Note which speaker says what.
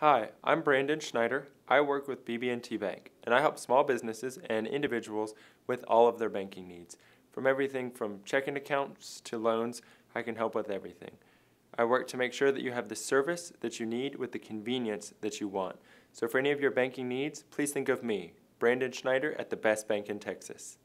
Speaker 1: Hi, I'm Brandon Schneider. I work with BB&T Bank, and I help small businesses and individuals with all of their banking needs. From everything from checking accounts to loans, I can help with everything. I work to make sure that you have the service that you need with the convenience that you want. So for any of your banking needs, please think of me, Brandon Schneider at the Best Bank in Texas.